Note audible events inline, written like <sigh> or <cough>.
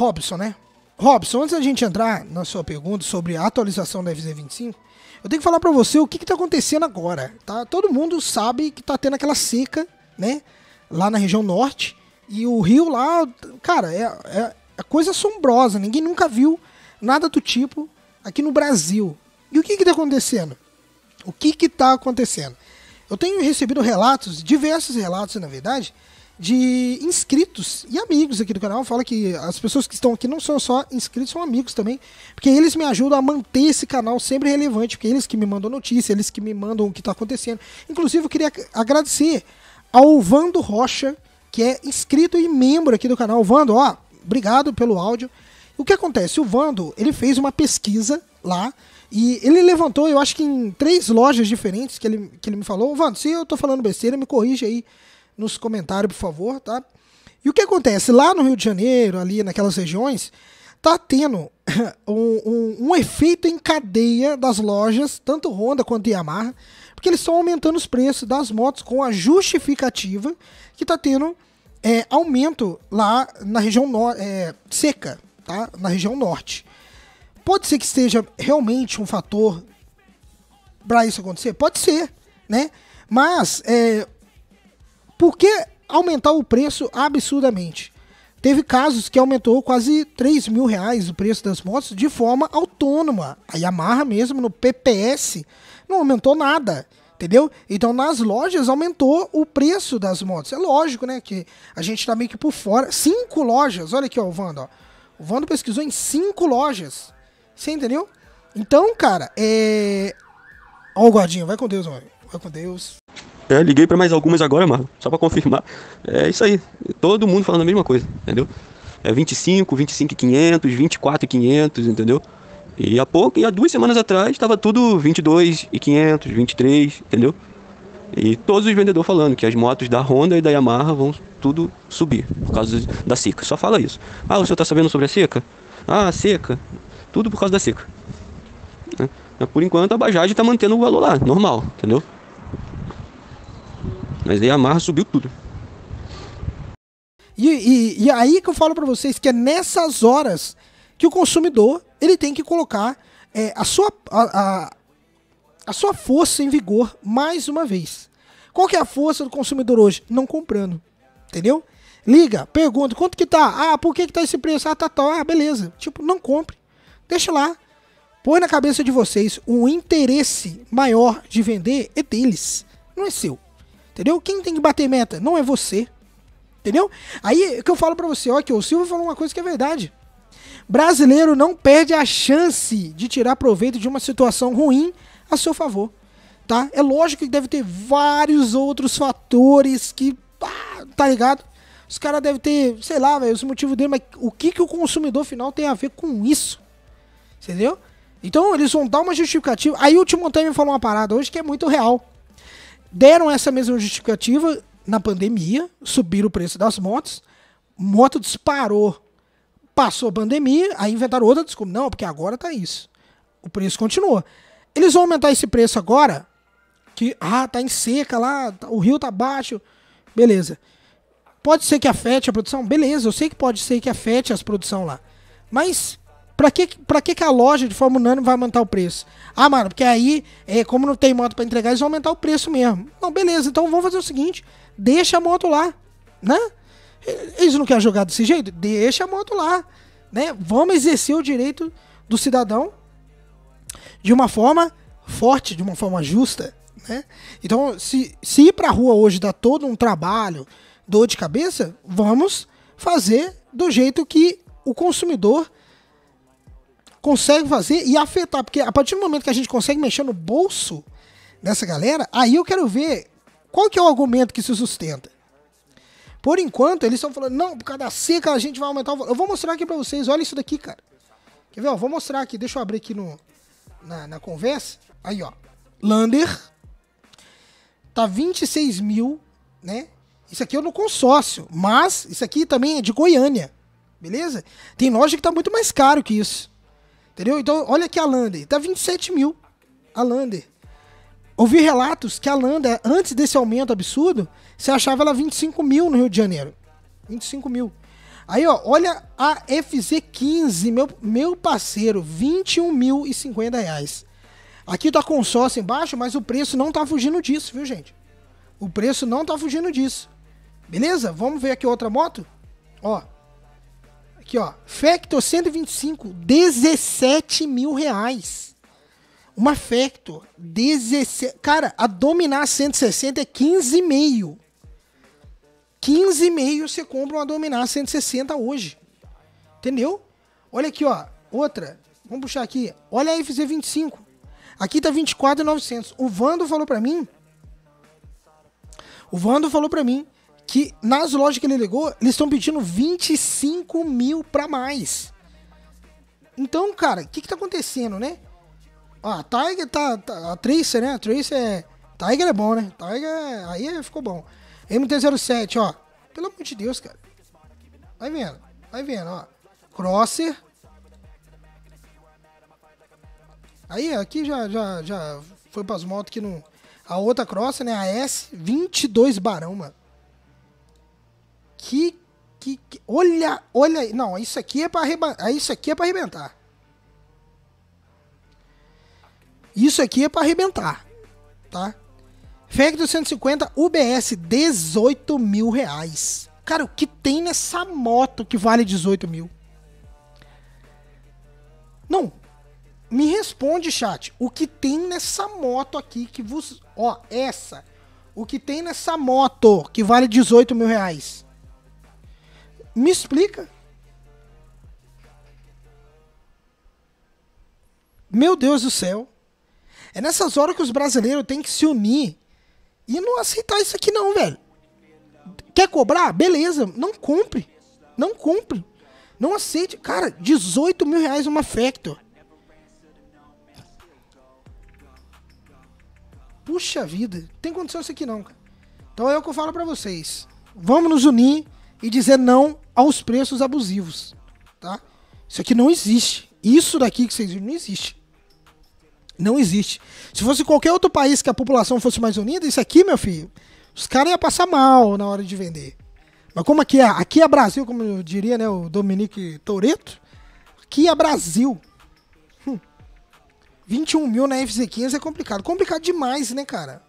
Robson, né? Robson, antes da gente entrar na sua pergunta sobre a atualização da FZ25, eu tenho que falar para você o que, está acontecendo agora, tá? Todo mundo sabe que tá tendo aquela seca, né? Lá na região norte. E o rio lá, cara, é, é, é coisa assombrosa. Ninguém nunca viu nada do tipo aqui no Brasil. E o que está acontecendo? O que está acontecendo? Eu tenho recebido relatos, diversos relatos, na verdade, de inscritos e amigos aqui do canal. Fala que as pessoas que estão aqui não são só inscritos, são amigos também. Porque eles me ajudam a manter esse canal sempre relevante. Porque eles que me mandam notícia, eles que me mandam o que está acontecendo. Inclusive, eu queria agradecer ao Vando Rocha, que é inscrito e membro aqui do canal. Vando, ó, obrigado pelo áudio. O que acontece? O Vando, ele fez uma pesquisa lá. E ele levantou, eu acho que em três lojas diferentes que ele, que ele me falou. Vando, se eu tô falando besteira, me corrija aí nos comentários, por favor, tá? E o que acontece? Lá no Rio de Janeiro, ali naquelas regiões, tá tendo <coughs> um, um, um efeito em cadeia das lojas, tanto Honda quanto Yamaha, porque eles estão aumentando os preços das motos com a justificativa que tá tendo é, aumento lá na região no, é, seca, tá? Na região norte. Pode ser que seja realmente um fator para isso acontecer? Pode ser, né? Mas é, por que aumentar o preço absurdamente? Teve casos que aumentou quase 3 mil reais o preço das motos de forma autônoma. A Yamaha mesmo no PPS não aumentou nada, entendeu? Então nas lojas aumentou o preço das motos. É lógico, né, que a gente tá meio que por fora. Cinco lojas, olha aqui ó, o Vando, ó. O Vando pesquisou em cinco lojas. Você entendeu? Então, cara, é... Ó o guardinho, vai com Deus, mano. Vai com Deus. É, liguei para mais algumas agora, mano, só para confirmar. É isso aí. Todo mundo falando a mesma coisa, entendeu? É 25, 25 e 500, 24 e 500, entendeu? E há pouco, e há duas semanas atrás, estava tudo 22 e 500, 23, entendeu? E todos os vendedores falando que as motos da Honda e da Yamaha vão tudo subir por causa da seca. Só fala isso. Ah, o senhor tá sabendo sobre a seca? Ah, seca. Tudo por causa da seca. Né? Por enquanto a Bajaj tá mantendo o valor lá, normal, entendeu? Mas aí a Yamaha subiu tudo. E, e, e aí que eu falo para vocês que é nessas horas que o consumidor ele tem que colocar é, a, sua, a, a, a sua força em vigor mais uma vez. Qual que é a força do consumidor hoje? Não comprando. Entendeu? Liga, pergunta, quanto que tá? Ah, por que que tá esse preço? Ah, tá, tá. Ah, beleza. Tipo, não compre. Deixa lá. Põe na cabeça de vocês, o interesse maior de vender é deles, não é seu. Entendeu? Quem tem que bater meta? Não é você. Entendeu? Aí que eu falo para você, ó, que o Silvio falou uma coisa que é verdade. Brasileiro não perde a chance de tirar proveito de uma situação ruim a seu favor. Tá? É lógico que deve ter vários outros fatores que. Ah, tá ligado? Os caras devem ter, sei lá, os motivos dele, mas o que, que o consumidor final tem a ver com isso? Entendeu? Então eles vão dar uma justificativa. Aí o Timontão me falou uma parada hoje que é muito real deram essa mesma justificativa na pandemia, subiram o preço das motos, moto disparou, passou a pandemia, aí inventaram outra desculpa. Não, porque agora tá isso. O preço continua. Eles vão aumentar esse preço agora, que, ah, tá em seca lá, o rio tá baixo, beleza. Pode ser que afete a produção? Beleza, eu sei que pode ser que afete as produção lá. Mas Pra que, pra que, que a loja de forma unânime vai aumentar o preço? Ah, mano, porque aí, é, como não tem moto para entregar, eles vão aumentar o preço mesmo. Não, beleza, então vamos fazer o seguinte: deixa a moto lá, né? Eles não querem jogar desse jeito? Deixa a moto lá, né? Vamos exercer o direito do cidadão de uma forma forte, de uma forma justa, né? Então, se, se ir pra rua hoje dá todo um trabalho, dor de cabeça, vamos fazer do jeito que o consumidor consegue fazer e afetar. Porque a partir do momento que a gente consegue mexer no bolso dessa galera, aí eu quero ver qual que é o argumento que se sustenta. Por enquanto, eles estão falando, não, por causa da seca a gente vai aumentar o valor. Eu vou mostrar aqui pra vocês, olha isso daqui, cara. Quer ver? Ó, vou mostrar aqui, deixa eu abrir aqui no, na, na conversa. Aí, ó. Lander. Tá 26 mil, né? Isso aqui é no consórcio, mas isso aqui também é de Goiânia, beleza? Tem loja que tá muito mais caro que isso. Entendeu? Então, olha aqui a Lander. Tá 27 mil. A Lander. Ouvi relatos que a Lander, antes desse aumento absurdo, você achava ela 25 mil no Rio de Janeiro. 25 mil. Aí, ó, olha a FZ15, meu, meu parceiro, 21.050 reais. Aqui tá consórcio embaixo, mas o preço não tá fugindo disso, viu, gente? O preço não tá fugindo disso. Beleza? Vamos ver aqui outra moto? Ó. Aqui, ó. Factor 125, 17 mil reais. Uma Factor, 17... Cara, a Dominar 160 é 15,5. 15,5 você compra uma Dominar 160 hoje. Entendeu? Olha aqui, ó. Outra. Vamos puxar aqui. Olha a FZ25. Aqui tá 24,900. O Vando falou pra mim. O Vando falou pra mim que nas lojas que ele ligou, eles estão pedindo 25 mil pra mais. Então, cara, o que que tá acontecendo, né? Ó, a Tiger tá, tá. A Tracer, né? A Tracer é. Tiger é bom, né? Tiger. Aí ficou bom. MT-07, ó. Pelo amor de Deus, cara. Vai vendo. Vai vendo, ó. Crosser. Aí, aqui já, já, já foi pras motos que não... A outra Crosser, né? A S, 22 barão, mano. Que, que, que... Olha, olha... Não, isso aqui é pra arrebentar. Isso aqui é pra arrebentar. Isso aqui é pra arrebentar. Tá? Factor 150 UBS, 18 mil reais. Cara, o que tem nessa moto que vale 18 mil? Não. Me responde, chat. O que tem nessa moto aqui que vos. Ó, essa. O que tem nessa moto que vale 18 mil reais? Me explica. Meu Deus do céu. É nessas horas que os brasileiros têm que se unir e não aceitar isso aqui não, velho. Quer cobrar? Beleza. Não compre. Não compre. Não aceite. Cara, 18 mil reais uma Factor. Puxa vida. Tem condição isso aqui não, cara. Então é o que eu falo pra vocês. Vamos nos unir e dizer não aos preços abusivos. Tá? Isso aqui não existe. Isso daqui que vocês viram não existe. Não existe. Se fosse qualquer outro país que a população fosse mais unida, isso aqui, meu filho, os caras iam passar mal na hora de vender. Mas como aqui é, aqui é Brasil, como eu diria, né, o Dominique Toreto, aqui é Brasil. Hum. 21 mil na FZ15 é complicado. Complicado demais, né, cara?